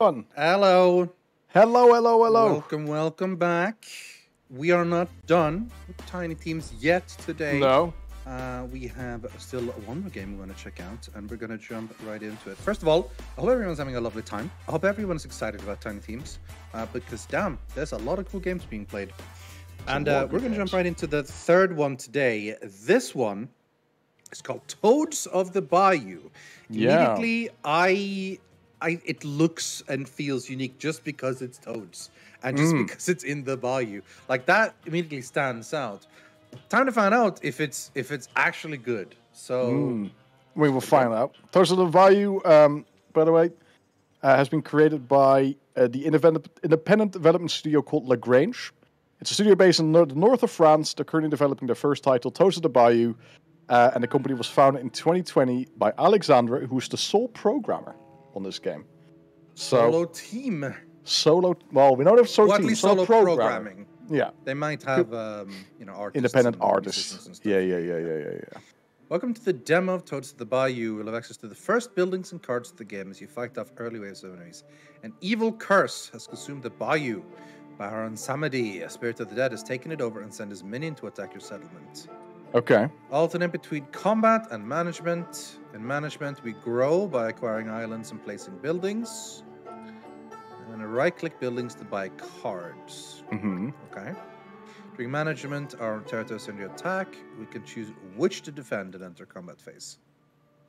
Hello. Hello, hello, hello. Welcome, welcome back. We are not done with Tiny Teams yet today. No. Uh, we have still one more game we want to check out, and we're going to jump right into it. First of all, I hope everyone's having a lovely time. I hope everyone's excited about Tiny Teams, uh, because damn, there's a lot of cool games being played. And uh, we're going to jump right into the third one today. This one is called Toads of the Bayou. Yeah. Immediately, I, I, it looks and feels unique just because it's toads and just Mm. because it's in the bayou. Like that immediately stands out. Time to find out if it's if it's actually good. So Mm. We will find out. Toads of the Bayou, um, by the way, uh, has been created by uh, the independent, independent development studio called Lagrange. It's a studio based in the north of France. They're currently developing their first title, Toads of the Bayou, uh, and the company was founded in 2020 by Alexandra, who's the sole programmer on this game. So solo team, solo. Well, we know they're solo team, solo solo programmer. programming. Yeah, They might have um, you know artists independent and artists. Yeah, yeah, yeah, yeah, yeah, yeah. Welcome to the demo of Toads of the Bayou. You'll have access to the first buildings and cards of the game as you fight off early waves of enemies. An evil curse has consumed the Bayou. Baron Samedi, a spirit of the dead, has taken it over and sent his minion to attack your settlement. Okay. Alternate between combat and management. In management, we grow by acquiring islands and placing buildings. And right click buildings to buy cards. hmm Okay. During management, our territories under attack. We can choose which to defend and enter combat phase.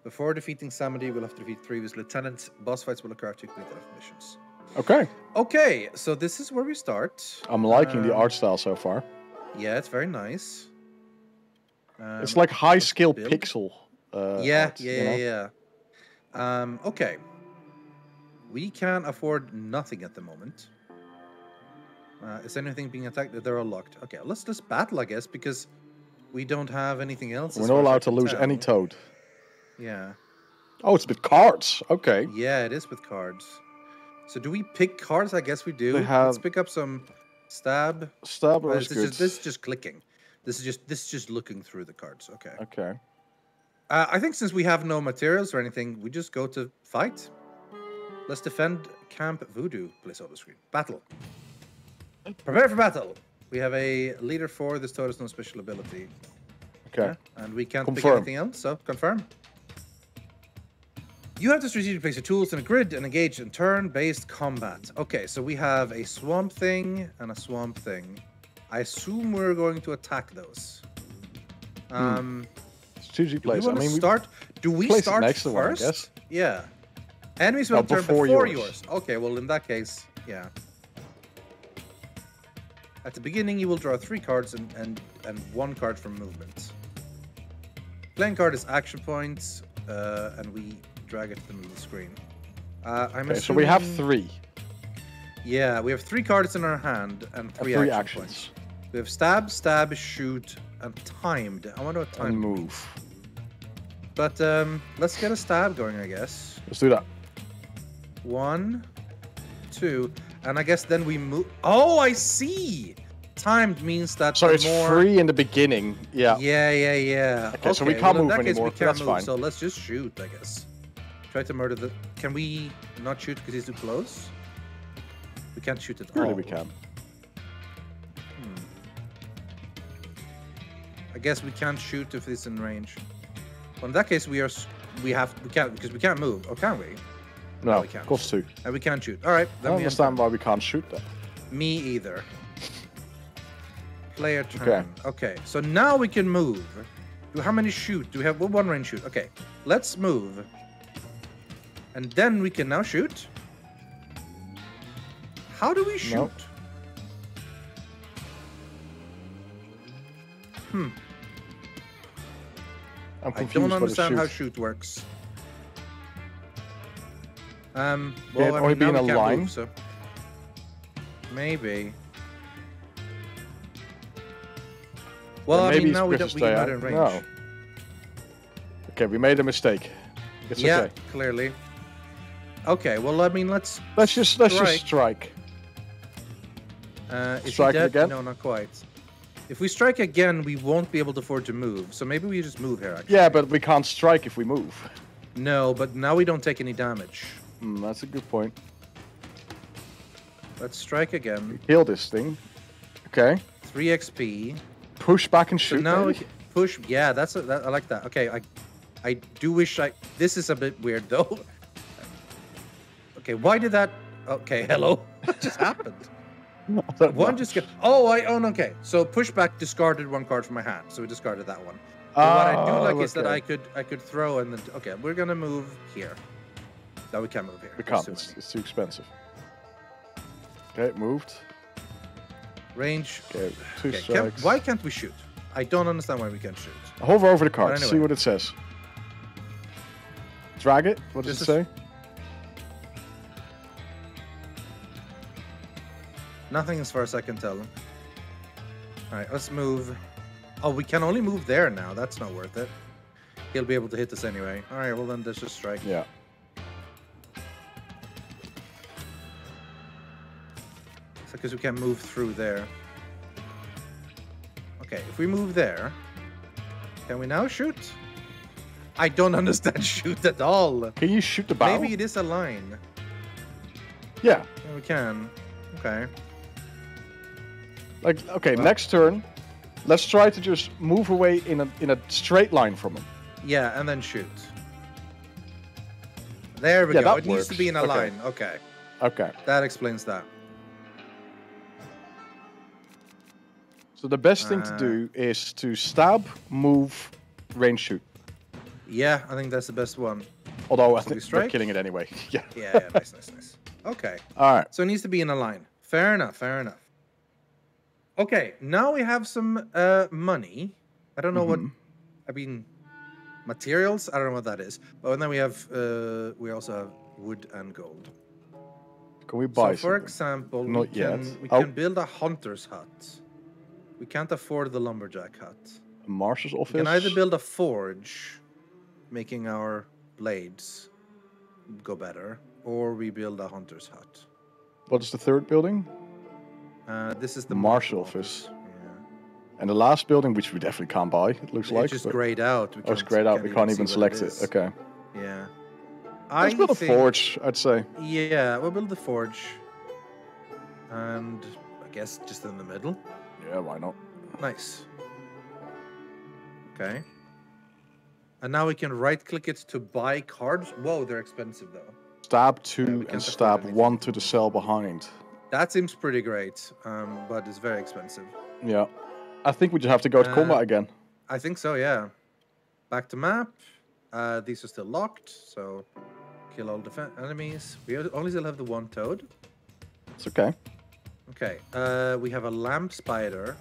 Before defeating Samedi, we'll have to defeat previous lieutenants. Boss fights will occur after complete enough missions. Okay. Okay, so this is where we start. I'm liking the Um, art style so far. Yeah, it's very nice. It's Um, like high scale build. pixel. Uh, yeah, art, yeah, you know? yeah, yeah. Um, okay. We can't afford nothing at the moment. Uh, is anything being attacked? They're all locked. Okay, let's just battle, I guess, because we don't have anything else. We're not far as I allowed to lose any toad. Yeah, Oh, it's with cards. Okay. yeah, it is with cards. So do we pick cards? I guess we do. They Let's pick up some stab. Stab Uh, is this, is just, this is just clicking. This is just this is just looking through the cards. Okay. Okay. Uh, I think since we have no materials or anything, we just go to fight. Let's defend Camp Voodoo. Place on the screen. Battle. Prepare for battle. We have a leader for this has no special ability. Okay. Yeah, and we can't pick anything else, so confirm. You have to strategically place your tools in a grid and engage in turn-based combat. Okay, so we have a swamp thing and a swamp thing. I assume we're going to attack those. Um, Strategic do we. I mean, we- start? Do we place start next one, first? guess. Yeah. Enemies No, will turn before before, yours. yours. Okay, well in that case, yeah. At the beginning, you will draw three cards and and, and one card from movement. Playing card is action points, uh, and we drag it to the middle of the screen. Uh, I'm okay, so we have three. Yeah, we have three cards in our hand and three, three action actions. points. We have stab, stab, shoot, and timed. I wonder what And timed. move. But um, let's get a stab going, I guess. Let's do that. One, two, and I guess then we move. Oh, I see. Timed means that So it's more... free in the beginning. Yeah. Yeah, yeah, yeah. Okay, so we can't in move that case, anymore, We can't that's move, fine. So let's just shoot, I guess. Try to murder the. Can we not shoot because he's too close? We can't shoot at Surely all. we can. I guess we can't shoot if it's in range. Well, in that case, we are. We have. We can't because we can't move. Or can we? No, we can't. cost two. And we can't shoot. All right. I understand why we can't shoot that. Me either. Player turn. Okay. Okay. So now we can move. Do how many shoot? Do we have well, one range shoot? Okay. Let's move. And then we can now shoot. How do we shoot? Nope. Hmm. I'm I don't understand how shoot. shoot works. Um. Yeah, Well, it I mean, being a line. Move, so maybe. Well, I maybe mean, now we don't. We they not in range. no. Okay, we made a mistake. It's yeah, okay. clearly. Okay, well, I mean, let's. Let's just let's Strike. just strike. Uh, is Strike he it dead? again? No, not quite. If we strike again, we won't be able to afford to move. So maybe we just move here. Actually. Yeah, but we can't strike if we move. No, but now we don't take any damage. Hmm, that's a good point. Let's strike again. Heal this thing. Okay. 3 XP. Push back and So shoot. now maybe? push. Yeah, that's a, that, I like that. Okay, I I do wish I. This is a bit weird though. Okay, why did that? Okay, hello. What just happened? One just get. Oh, I oh, own. Okay, so pushback discarded one card from my hand, so we discarded that one. But what I do Oh, like is that. I could I could throw and then. Okay, we're gonna move here. No, we can't move here. We can't. It's, it's too expensive. Okay, moved. Range. Okay, two Okay, can, why can't we shoot? I don't understand why we can't shoot. Hover over the card. See what it says. Drag it. What does This it is- Nothing as far as I can tell. All right, let's move. Oh, we can only move there now. That's not worth it. He'll be able to hit us anyway. All right, well then let's just strike. Yeah. So, because we can move through there. Okay, if we move there, can we now shoot? I don't understand shoot at all. Can you shoot the bow? Maybe it is a line. Yeah. Yeah, we can. Okay. Like okay, Well- next turn. Let's try to just move away in a in a straight line from him. Yeah, and then shoot. There we Yeah, go. It needs to be in a. Okay. line. Okay, Okay. that explains that. So the best thing to Uh, do is to stab, move, range shoot. Yeah, I think that's the best one. Although I think they're killing it anyway. yeah. Yeah, yeah, nice, nice, nice. Okay, All right. so it needs to be in a line. Fair enough, fair enough. Okay, now we have some uh, money. I don't know Mhm. what, I mean, materials. I don't know what that is. But then we have, uh, we also have wood and gold. Can we buy so, for something? example, we Not can, yet. we Oh. can build a hunter's hut. We can't afford the lumberjack hut. A marshal's office. We can either build a forge, making our blades go better, or we build a hunter's hut. What is the third building? Uh, this is the Marshal marshal office. Yeah. And the last building, which we definitely can't buy. It looks like. it's just grayed out. We Oh, it's can't- grayed out. We can't even select it, it. Okay. Yeah. Let's I build a forge. I'd say. Yeah, we'll build the forge. And I guess just in the middle. Yeah. Why not? Nice. Okay. And now we can right click it to buy cards. Whoa, they're expensive though. Stab two can't and stab one to the cell behind. That seems pretty great, um, but it's very expensive. Yeah. I think we just have to go to Uh, combat again. I think so, yeah. Back to map. Uh, these are still locked, so kill all defen enemies. We only still have the one toad. It's okay. Okay, uh, we have a lamp spider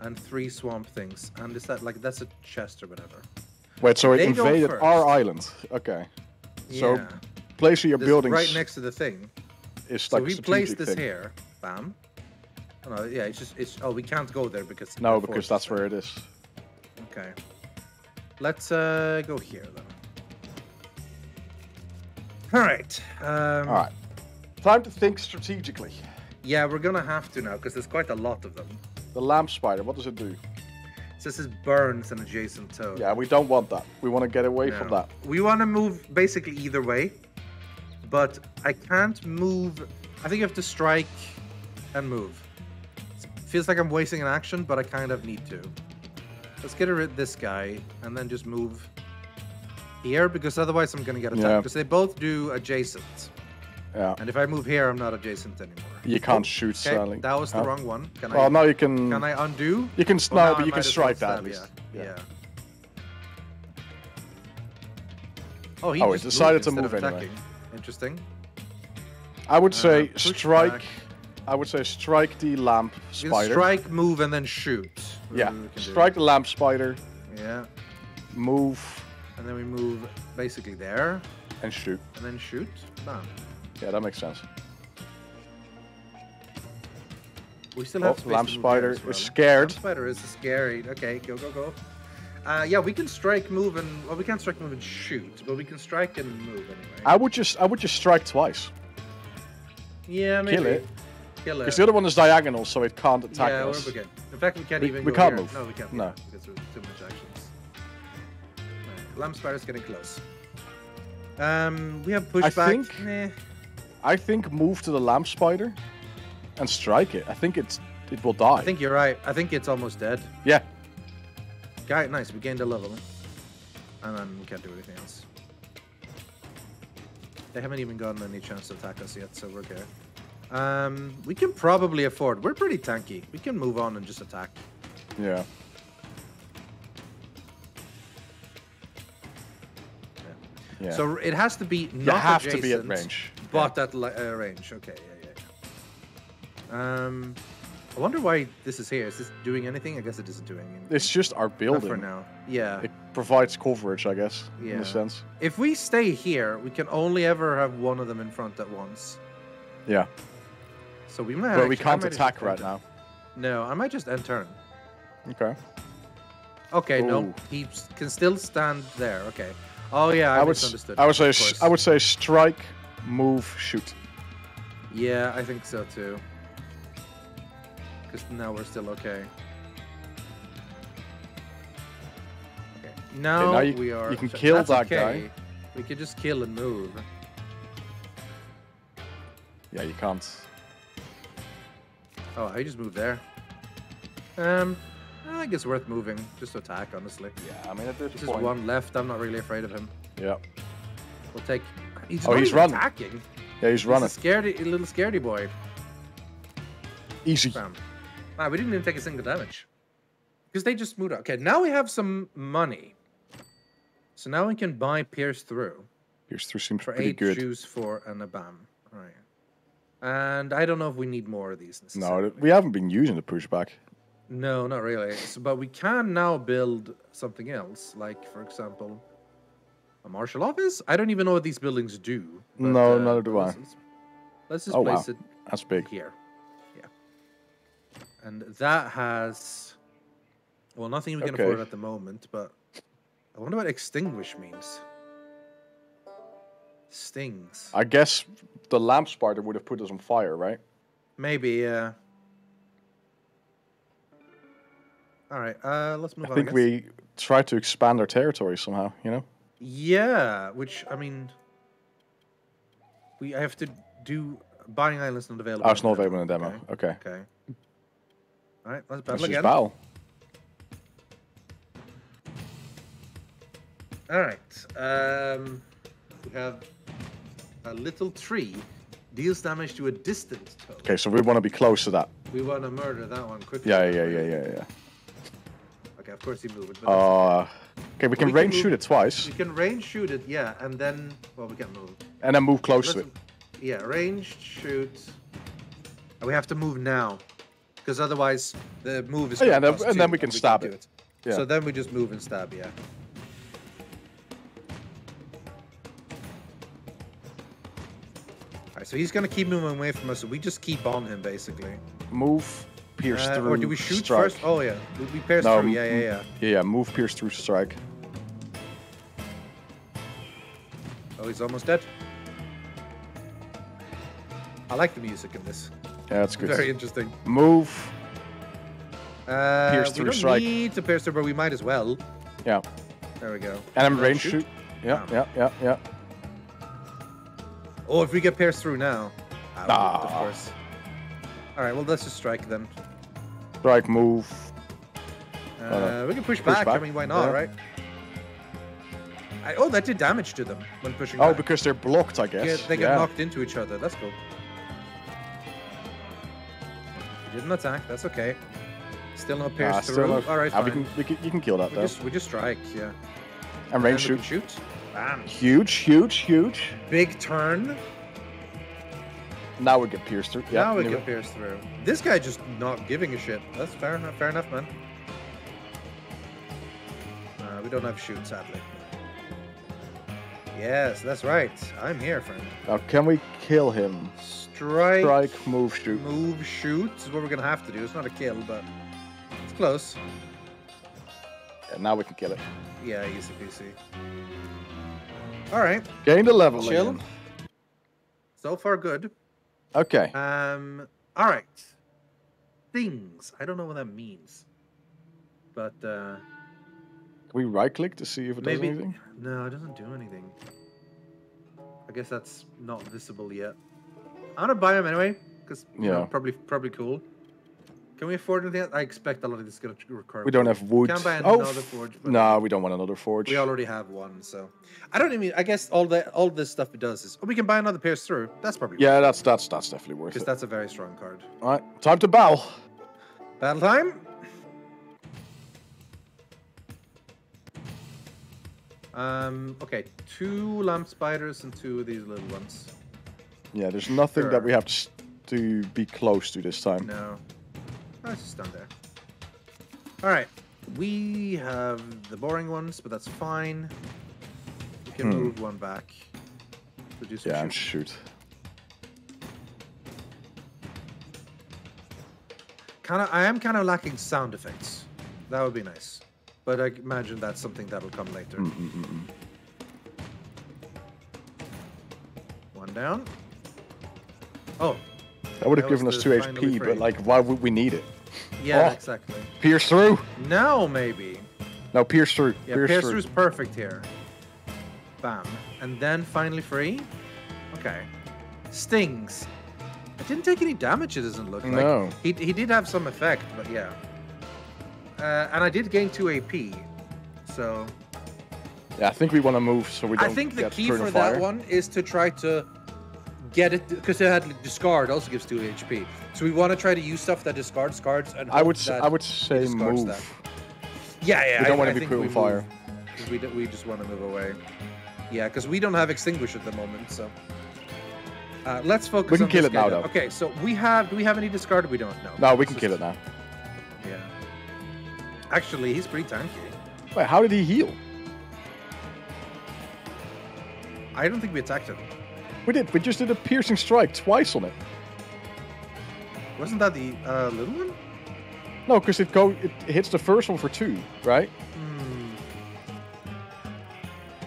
and three swamp things. And is that like that's a chest or whatever? Wait, so it invaded our island. Okay. So yeah, place your this buildings right next to the thing. Is So like a we place this thing. here. Bam. Oh, no, yeah, it's just it's. Oh, we can't go there because No, because that's where it is. Okay. Let's uh go here then. All right. Um, All right. Time to think strategically. Yeah, we're gonna have to now because there's quite a lot of them. The lamp spider, what does it do? So this is burns an adjacent toad. Yeah, we don't want that. We want to get away from that. We want to move basically either way, but I can't move. I think you have to strike and move. feels like I'm wasting an action, but I kind of need to. Let's get rid of this guy and then just move here because otherwise I'm gonna get attacked. Yeah. Because they both do adjacent, Yeah. and if I move here, I'm not adjacent anymore. You can't Oh, shoot, Okay, sadly. that was the Oh. wrong one. Can Well, I? now you can. Can I undo? You can. s Well, but you can strike that at least. Yeah. Yeah. yeah. Oh, he Oh, he just moved decided to move anyway. attacking. Interesting. I would say Uh, strike. back. I would say strike the lamp You spider. strike, move, and then shoot. Yeah. We can do. Strike the lamp spider. Yeah, Move and then we move basically there, and shoot. and then shoot. Bam. Yeah, that makes sense. We still Oh, have space lamp spider as is scared. Lamp spider is scary. Okay, go go go. Uh, yeah, we can strike, move, and well, we can't strike, move, and shoot, but we can strike and move anyway. I would just. I would just strike twice. Yeah, maybe. kill it. Kill it. Because the other one is diagonal, so it can't attack yeah, us. we're good. In fact, we can't We- even we can't here. move. No, we can't. No. move because there's too much actions. Right. Lamp spider's getting close. Um, we have pushback. think- Nah. I think move to the lamp spider and strike it. I think it's it will die. I think you're right. I think it's almost dead. yeah. Guy, nice. We gained a level. And then we can't do anything else. They haven't even gotten any chance to attack us yet, so we're okay. Um, we can probably afford. We're pretty tanky. We can move on and just attack. Yeah. Yeah. So it has to be not you have adjacent, to be at range. but at li- uh, range. Okay, yeah, yeah, yeah. Um, I wonder why this is here. Is this doing anything? I guess it isn't doing anything. It's just our Not building. for now. Yeah. It provides coverage, I guess, in Yeah. a sense. If we stay here, we can only ever have one of them in front at once. Yeah. So we might. But we can't attack right now. No, I might just end turn. Okay. Okay, no, he can still stand there. Okay. Oh yeah, I, I would misunderstood. I would say of s- course. I would say strike, move, shoot. Yeah, I think so too. Because now we're still okay. Okay. Now, now you- we are. you can so kill that guy. We can just kill and move. Yeah, you can't. Oh, I just moved there. Um, I think it's worth moving. Just to attack, honestly. Yeah, I mean at this Just point. one left. I'm not really afraid of him. Yeah. We'll take. He's Oh, he's running. attacking. Yeah, he's running. He's a scaredy, a little scaredy boy. Easy. Bam. Wow, we didn't even take a single damage. Because they just moved out. Okay, now we have some money. So now we can buy Pierce Through Pierce through seems for pretty eight good. shoes for an Abam. Alright. And I don't know if we need more of these No, we haven't been using the pushback. No, not really. So, but we can now build something else, like, for example, a marshal office? I don't even know what these buildings do. but, No, uh, neither do I. let's- just Oh, wow. place it That's big. here. Yeah. And that has well nothing we can Okay. afford at the moment, but I wonder what extinguish means. Stings. I guess the lamp spider would have put us on fire, right? Maybe, yeah. Alright, uh let's move on. I on. think guess. we try to expand our territory somehow, you know? Yeah, which I mean we have to do buying islands not available. Oh, it's not available in the demo. Okay. Okay. okay. Alright, let's Let's battle just battle. All right. Um, we have a little tree deals damage to a distant toad. Okay, so we want to be close to that. We want to murder that one quickly. Yeah, yeah, yeah, yeah, yeah. Okay, of course he moved. But Uh, okay, we can we range move- shoot it twice we can range shoot it, yeah, and then well, we can't move. and then move close to it. Yeah, range shoot. And we have to move now, because otherwise the move is. Oh, yeah, and then- and then we can stab it. So Yeah. then we just move and stab, yeah. So he's gonna keep moving away from us, so we just keep on him basically. Move, pierce Uh, through. or do we shoot strike. first? Oh yeah, we, we pierce No, through. Yeah, yeah, yeah. Yeah, yeah, move, pierce through, strike. Oh, he's almost dead. I like the music in this. Yeah, that's good. Very interesting. Move. Uh, Pierce we don't strike. need to pierce through, but we might as well. Yeah. There we go. And Uh, range shoot. Yeah, Ah. yeah, yeah, yeah. Oh, if we get pierced through now. Ah, of course. All right, well, let's just strike then. Strike, move. Uh, we can push, Push back. I mean, why not, yeah. right? I, oh, that did damage to them when pushing Oh, back. because they're blocked, I guess. Yeah, they get yeah. knocked into each other. That's cool. He didn't attack. That's okay. Still no pierce Ah, through. All right, ah, we fine. can, we can, you can kill that We though. just we just strike, yeah. and And range we shoot. shoot. Bam. Huge, huge, huge. Big turn. Now we get pierced through. Yeah, now we knew can it. pierce through. This guy just not giving a shit. That's fair enough. Fair enough, man. Uh, we don't have shoot, sadly. Yes, that's right. I'm here, friend. Now, can we kill him? Strike, Strike, move, shoot. move, shoot is what we're gonna have to do. It's not a kill, but it's close. Yeah, now we can kill it. Yeah, easy peasy. All right, Gained a level. chill. again. So far, good. Okay. Um, all right. Things. I don't know what that means, but uh, Can we right click to see if it maybe does anything? no, it doesn't do anything. I guess that's not visible yet. I'm gonna buy them anyway, because you know, Yeah. probably probably cool. Can we afford anything? else? I expect a lot of this is gonna require. We don't have wood. Can't buy oh, another forge. But no, we don't want another forge. We already have one, so I don't even. I guess all the all this stuff it does is oh, we can buy another pierce through. That's probably yeah, that's that's that's definitely worth it. because that's a very strong card. All right, time to bow. Battle time. Um. Okay, two lamp spiders and two of these little ones. Yeah, there's nothing Sure. that we have to, to be close to this time. No. Oh, it's just down there. All right. We have the boring ones, but that's fine. We can Hmm. move one back. Reduce Yeah, yeah, and shoot. Kind of. I am kind of lacking sound effects. That would be nice. But I imagine that's something that'll come later. Mm, mm, mm, mm. One down. Oh, That would have given us two HP, free. but like, why would we need it? yeah, Oh. exactly. Pierce through. Now maybe. No, pierce through. Yeah, pierce, pierce through. through's perfect here. Bam. And then finally free. Okay. Stings. It didn't take any damage, it doesn't look like. No. He, he did have some effect, but yeah. Uh, and I did gain 2 AP. So Yeah, I think we want to move so we don't I think the key for fire. that one is to try to get it because it had discard also gives 2 HP. So we want to try to use stuff that discards cards and I would I would say move. that. Yeah, yeah. We don't I, wanna I be on fire. move, We, we just want to move away. Yeah, because we don't have extinguish at the moment, so. Uh, let's focus. We can on kill it now, though. Okay, so we have. Do we have any discard? We don't know. No, we can kill it now. Yeah. Actually, he's pretty tanky. Wait, how did he heal? I don't think we attacked him. We did. We just did a piercing strike twice on it. Wasn't that the uh, little one? No, because it go it hits the first one for two, right? Hmm.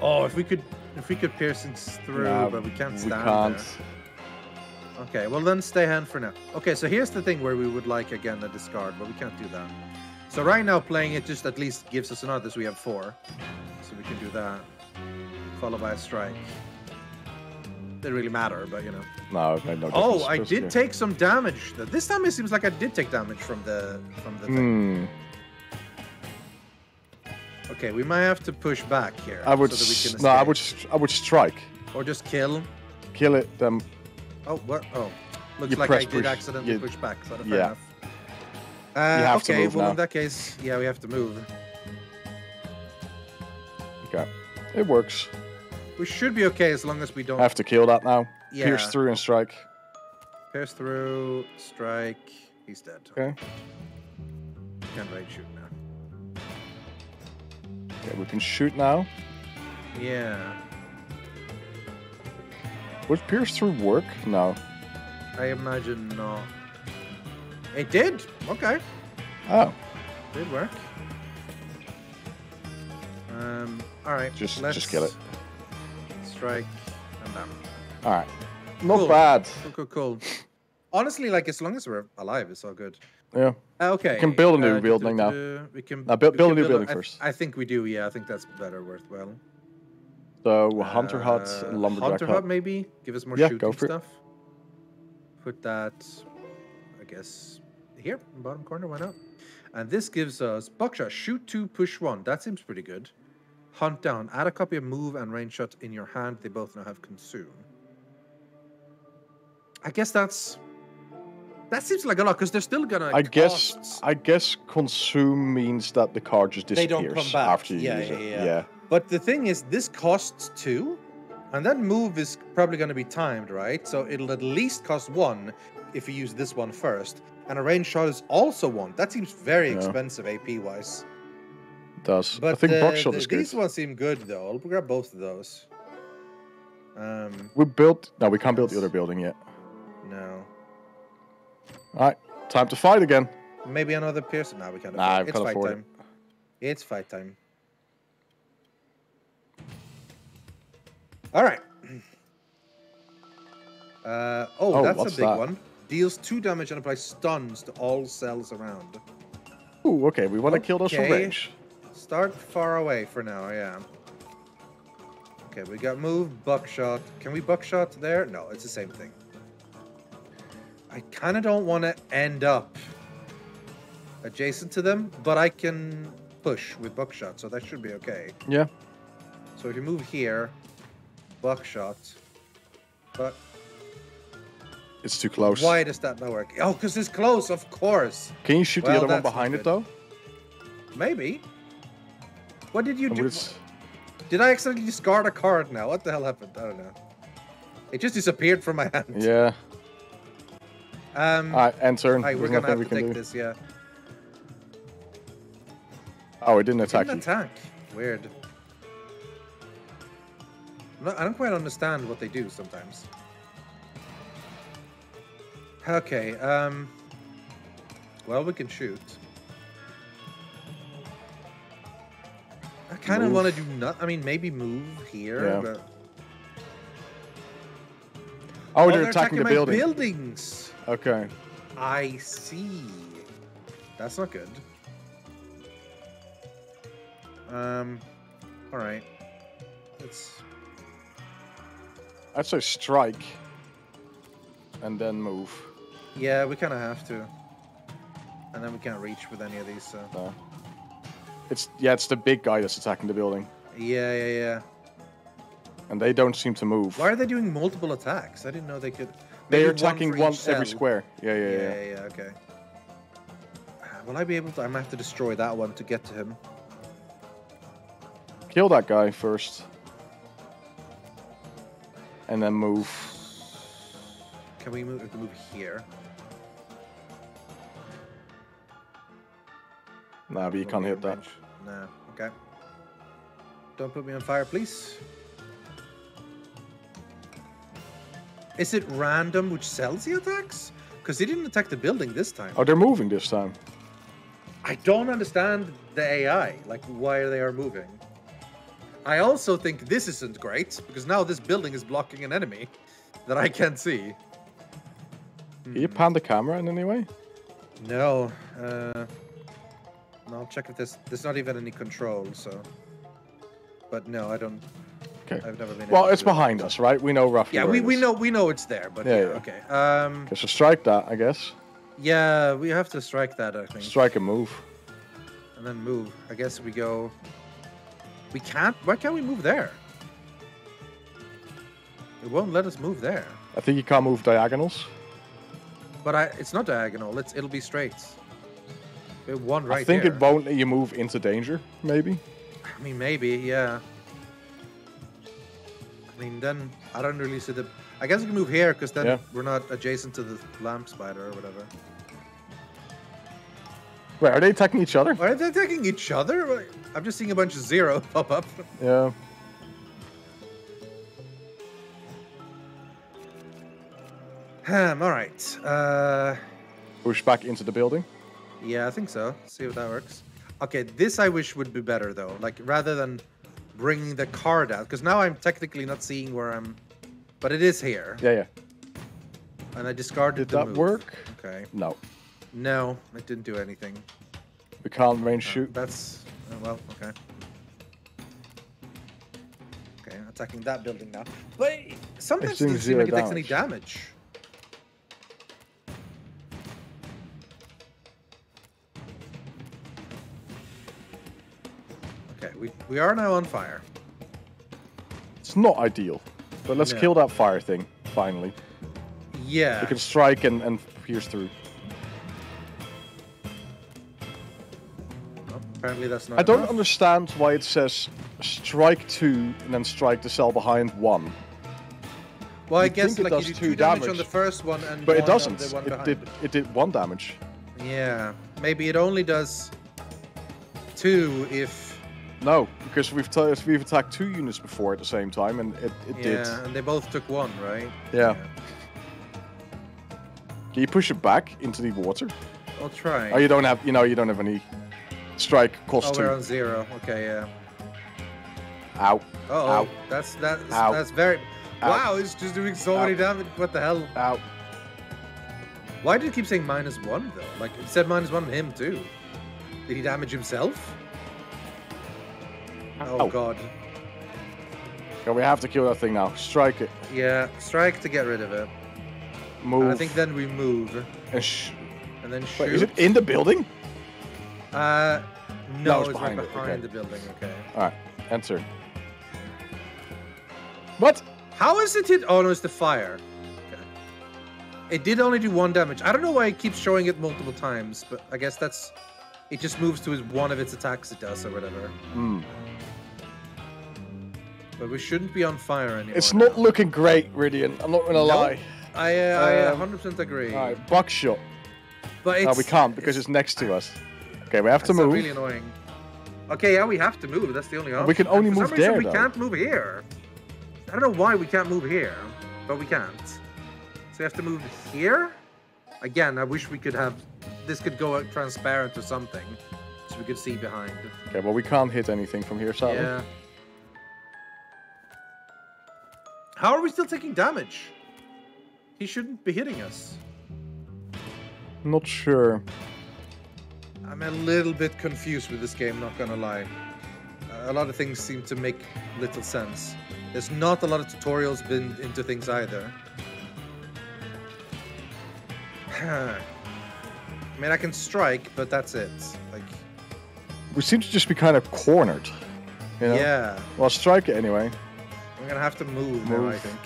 Oh, if we could, if we could pierce things through, Nah, but we can't we stand can't. there. Okay, well then stay hand for now. Okay, so here's the thing where we would like again a discard, but we can't do that. So right now playing it just at least gives us another, so we have four. So we can do that. Followed by a strike. Didn't really matter, but you know. No, made no. Oh, I did take some damage. This time it seems like I did take damage from the from the thing. Hmm. Okay, we might have to push back here. I would. so that we s- can no, I would. I would strike. Or just kill. Kill it. Then Oh, what? Oh, looks You like I did push. accidentally You- push back. So fair yeah. enough. Uh, have to okay, move well now. in that case, yeah, we have to move. okay, it works. We should be okay as long as we don't I have to kill that now. Yeah. Pierce through and strike. pierce through, strike. He's dead. Okay. Can't rage shoot now. Okay, we can shoot now. Yeah, Would pierce through work? No. I imagine not. It did. Okay, Oh, did work. Um. All right. Just- let's just kill it. Strike and down. all right. Not Cool. bad. Cool, cool, cool. Honestly, like as long as we're alive, it's all good. Yeah. Uh, Okay. can build a new uh, building now. We can Now, build- we build can a new building I- first. I, think we do. Yeah, I think that's better, worthwhile. So hunter hut, Uh, and lumberjack Hunter hut. hut, maybe give us more Yeah, shooting go for it. stuff. Put that, I guess, here in the bottom corner. Why not? And this gives us buckshot. Shoot two, push one. That seems pretty good. Hunt down. Add a copy of move and range shot in your hand. They both now have consume. I guess that's. That seems like a lot because they're still gonna. I guess. cost- I guess consume means that the card just They disappears don't come back. after you Yeah, use yeah, it. yeah. yeah. But the thing is, this costs two, and that move is probably going to be timed, right? So it'll at least cost one if you use this one first. And a range shot is also one. That seems very Yeah. expensive AP wise. Does. But I think uh, buckshot the- is good. these ones seem good though. I'll grab both of those. Um, We built. No, we can't build the other building yet. no. All right, time to fight again. Maybe another Pearson. No, we can't. Nah, afford It's can't fight afford it. time. It's fight time. All right. Uh, oh, Oh, that's a big that? one. Deals two damage and applies stuns to all cells around. Ooh, okay. We want to kill those from range. Start far away for now, yeah. Okay, we got move, buckshot. Can we buckshot there? No, it's the same thing. I kind of don't want to end up adjacent to them, but I can push with buckshot, so that should be okay. Yeah. So if you move here, buckshot, but It's too close. why does that not work? Oh, because it's close, of course. Can you shoot Well, the other one behind it though? Maybe. What did you And do? Did I accidentally discard a card now? What the hell happened? I don't know. It just disappeared from my hand. Yeah. Um, Alright, end turn. Alright, we're gonna have we to take do. this, yeah. Oh, it didn't attack Didn't attack. Weird. I'm not- I don't quite understand what they do sometimes. Okay, um... Well, we can shoot. Kind of want to do not. I mean, maybe move here, Yeah. but... Oh, Oh, they're, attacking, the building. buildings! Okay. I see. That's not good. Um, all right. Let's. I'd say strike. And then move. Yeah, we kind of have to. And then we can't reach with any of these. So. No. It's yeah, it's the big guy that's attacking the building. Yeah, yeah, yeah. And they don't seem to move. Why are they doing multiple attacks? I didn't know they could. They're attacking one, each every square. Yeah, yeah, Yeah, yeah. yeah, yeah. Okay. Uh, Will I be able to? I'm gonna have to destroy that one to get to him. Kill that guy first. And then move. Can we move? we can move here. Nah, but you can't hit that. No. Okay. Don't put me on fire, please. Is it random which cells he attacks? Because he didn't attack the building this time. Oh, they're moving this time. I don't understand the AI, like why they are moving. I also think this isn't great because now this building is blocking an enemy that I can't see. Can you Hmm. pan the camera in any way? No. Uh, no, I'll check if there's there's not even any control. So, but no, I don't. Okay. I've never been. Well, it's behind us, right? We know roughly. Yeah, we, it we know we know it's there, but Yeah, yeah, yeah. okay. Um, Okay, so strike that, I guess. yeah, we have to strike that, I think, Strike and move. and then move. I guess we go. We can't. Why can't we move there? It won't let us move there. I think you can't move diagonals. But I, it's not diagonal. It's it'll be straight. We have one right I think here. it won't let you move into danger, maybe. I mean, maybe, yeah. I mean, then I don't really see the. I guess we can move here because then Yeah. we're not adjacent to the lamp spider or whatever. Wait, are they attacking each other? Are they attacking each other? I'm just seeing a bunch of zero pop up. Yeah. Hmm, all right. Uh, Push back into the building. Yeah, I think so. See if that works. Okay, this I wish would be better though. Like rather than bringing the card out, because now I'm technically not seeing where I'm, but it is here, Yeah, yeah. and I discarded Did that move. work? Okay. No. No, it didn't do anything. We can't range Uh, shoot. That's oh, well, okay. Okay, attacking that building now. But sometimes it doing doesn't seem like it takes any damage. We, are now on fire. It's not ideal. But let's No. kill that fire thing, finally. Yeah. We can strike and, and pierce through. Apparently that's not. I don't understand why it says strike two and then strike the cell behind one. Well, I You'd guess like does you do two two damage, on the first one and But it doesn't. On the one It did, it did one damage. Yeah, maybe it only does two if No, because we've t- we've attacked two units before at the same time, and it, it yeah, did. and they both took one, right? Yeah. Can you push it back into the water? I'll try. Oh, you don't have, you know, you don't have any strike oh, cost we're on zero. Okay, yeah. Ow, Uh oh, Ow. that's that's Ow. that's very. Ow. Wow, it's just doing so Ow. many damage. What the hell? ow. Why did it keep saying minus one though? Like it said minus one on him too. Did he damage himself? Oh Ow. god. Okay, we have to kill that thing now. Strike it. Yeah, strike to get rid of it. Move. And I think then we move and and then shoot. Wait, is it in the building? Uh, No, no, it's it's, behind right it, behind okay. the building. Okay. All right, enter. What? How is it hit? Oh no, it's the fire. Okay. It did only do one damage. I don't know why it keeps showing it multiple times, but I guess that's it. Just moves to his one of its attacks it does or whatever. Hmm. But we shouldn't be on fire anymore. It's not looking great, Rythian. I'm not gonna Nope. lie. I uh, Um, I 100% agree. All right, buckshot. But it's, No, we can't because it's next to us. Okay, we have to move. really annoying. Okay, yeah, we have to move. That's the only option. we can only move there, We though. can't move here. I don't know why we can't move here, but we can't. So we have to move here. Again, I wish we could have. This could go out transparent or something, so we could see behind. Okay, well we can't hit anything from here, sadly. Yeah. How are we still taking damage? He shouldn't be hitting us. Not sure. I'm a little bit confused with this game, not gonna lie. A lot of things seem to make little sense. There's not a lot of tutorials been into things either. I mean, I can strike, but that's it. Like, We seem to just be kind of cornered. You know? yeah, Well, strike it anyway. I'm gonna have to move, now, I Move. think.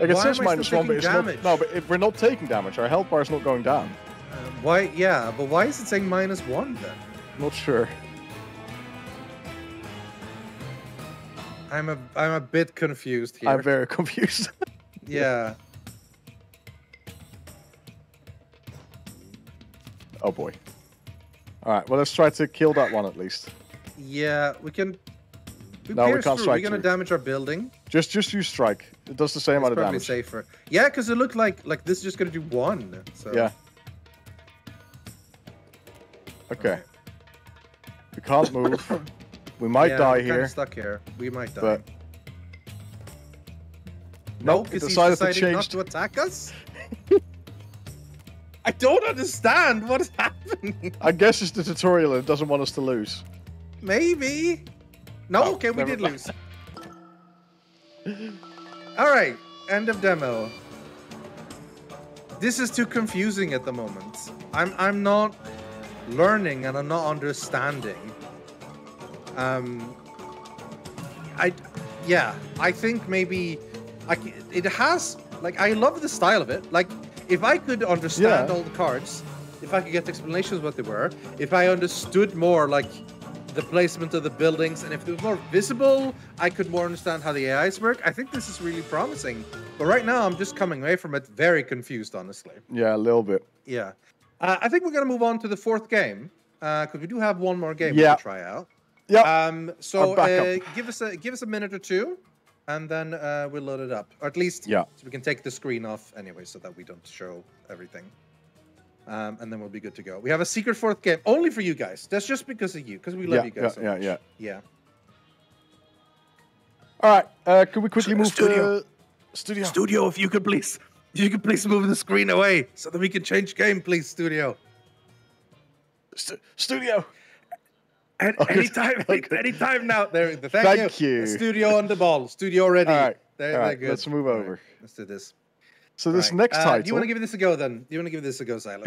Like it Why says minus one, but it's not. damage? No, but if we're not taking damage. Our health bar is not going down. Uh, why? Yeah, but why is it saying minus one then? Not sure. I'm a I'm a bit confused here. I'm very confused. yeah. oh boy. All right. Well, let's try to kill that one at least. Yeah, we can. We No, we can't through. strike We're gonna damage our building. Just, just use strike. It does the same It's amount of probably damage. safer. Yeah, because it looked like like this is just gonna do one. So Yeah. Okay. We can't move. we might Yeah, die here. stuck here. We might die. But- no, Nope, he's decided to not to attack us. I don't understand what is happening. I guess it's the tutorial and it doesn't want us to lose. Maybe. No, Oh, okay, we did lose. All right, end of demo. This is too confusing at the moment. I'm I'm not learning and I'm not understanding. Um, I yeah, I think maybe like it has like I love the style of it. Like if I could understand Yeah. all the cards, if I could get explanations of what they were, if I understood more like the placement of the buildings, and if it was more visible, I could more understand how the AIs work. I think this is really promising. But right now, I'm just coming away from it very confused, honestly. Yeah, a little bit. Yeah. Uh, I think we're going to move on to the fourth game because we do have one more game Yeah. to try out. Yep. Um, so uh, give us a give us a minute or two, and then uh, we'll load it up, or at least Yeah. so we can take the screen off anyway, so that we don't show everything. Um, and then we'll be good to go. We have a secret fourth game only for you guys. That's just because of you, because we love Yeah, you guys. so yeah, yeah, much. yeah. yeah. All right. Uh, could we quickly move Studio. to studio? Studio, if you could please, if you could please move the screen away so that we can change game, please, Studio. Stu- studio. And Okay, anytime, okay. anytime now. There, thank, Thank you. you. Studio on the ball. Studio ready. All right. There, they're right. good. Let's move All right, over. Let's do this. So this All right. next Uh, title. Do you want to give this a go then? Do you want to give this a go, Zylus? Sure.